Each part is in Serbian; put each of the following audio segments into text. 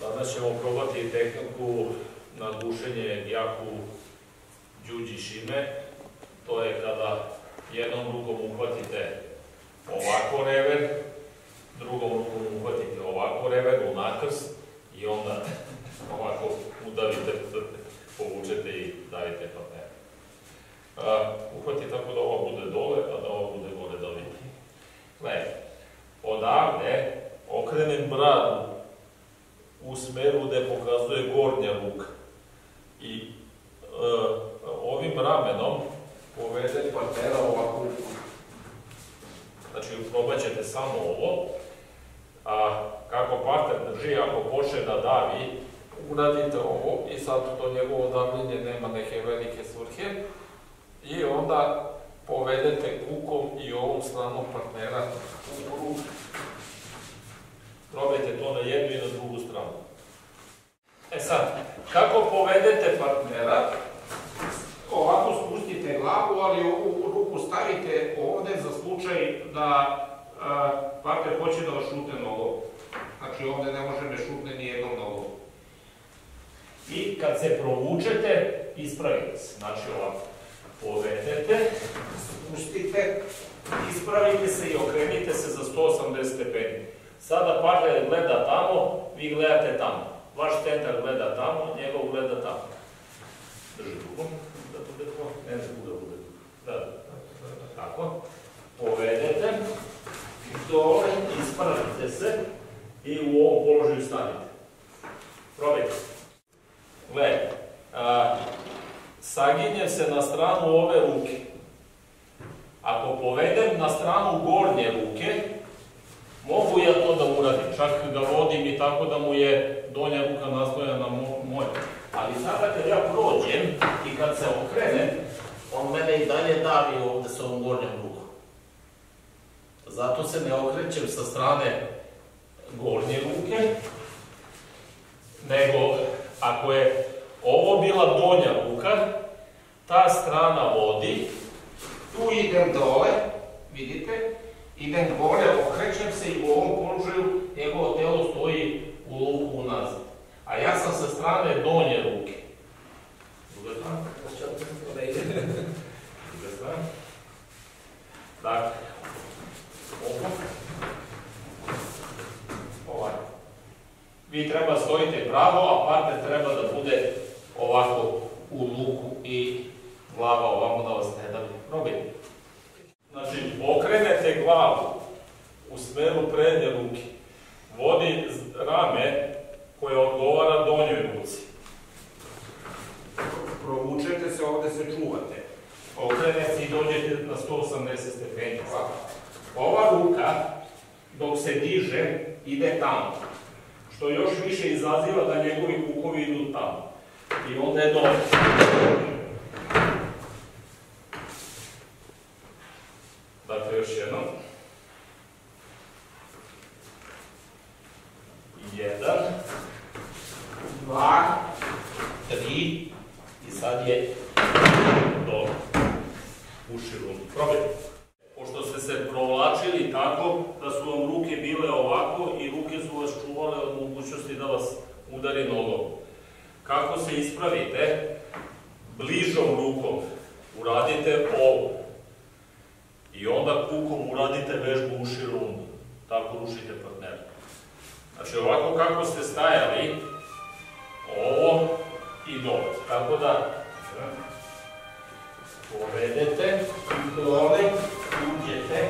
Danas ćemo probati tehniku na gušenje jaku đuđi šime. To je kada jednom rukom uhvatite ovako rever, drugom rukom uhvatite ovako rever u nakrst i onda ovako udavite, povučete i davite partnera. Uhvati tako da ovo bude dole, a da ovo bude gore da vidi. Gledajte, odavde okrenem bradu u smeru gde pokazuje gornja ruka. I e, ovim ramenom povede partnera ovako u Znači, probat ćete samo ovo, a kako partner drži, ako počne da davi, uradite ovo i sad to njegovo davljenje nema neke velike svrhe. I onda povedete kukom i ovom stranom partnera u krug Probajte to na jednu i na drugu stranu. E sad, kako povedete partnera? Ovako spustite glavu, ali ovu ruku stavite ovde za slučaj da partner hoće da vas šutne nogom. Znači ovde ne može me šutne ni jednom nogom. I kad se provučete, ispravite se. Znači ovako, povedete, spustite, ispravite se i okrenite se za 180 stepeni. Sada partner gleda tamo, vi gledate tamo. Vaš centar gleda tamo, njegov gleda tamo. Drži ruku, da bude to, ne da bude, bude. Da, da, tako. Povedete, dole, ispravite se i u ovom položaju stanite. Probajte. Gledajte, saginjem se na stranu ove ruke. Ako povedem na stranu gornje ruke, Mogu ja to da uradim, čak ga vodim i tako da mu je donja ruka nastoja na moje. Ali sada kad ja prođem i kad se okrenem, on mene i dalje davi ovde sa ovom gornjom rukom. Zato se ne okrećem sa strane gornje ruke, nego ako je ovo bila donja ruka, ta strana vodi, tu idem dole, vidite, idem gore, okrećem se i u ovom položaju njegovo telo stoji u luku unazad. A ja sam sa strane donje ruke. Druga strana? Druga strana? Dakle, ovo. Ovako. Vi treba stojite pravo, a partner treba da bude ovako u luku i glava ovamo da vas ne da probiti. Znači, okrenete glavu u smeru prednje ruke, vodi rame koje odgovara donjoj ruci. Provučete se, ovde se čuvate. Okrenete se i dođete na 180 stepeni. Ova ruka, dok se diže, ide tamo. Što još više izaziva da njegovi kukovi idu tamo. I onda je dobro. Dakle, još jednom. Jedan, dva, tri i sad je do uširu. Probajte. Pošto ste se provlačili tako da su vam ruke bile ovako i ruke su vas čuvale od mogućnosti da vas udari nogom. Kako se ispravite? Bližom rukom uradite ovo. I onda kukom uradite vežbu uši rundu. Tako rušite partnera. Znači ovako kako ste stajali, ovo i dole. Tako da povedete, dole, uđete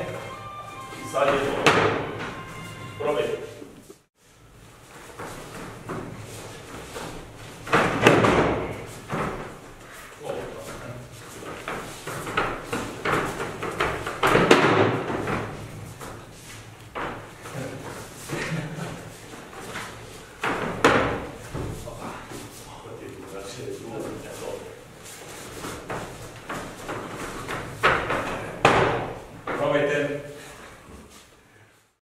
i sad je dole. Probajte. Chegou.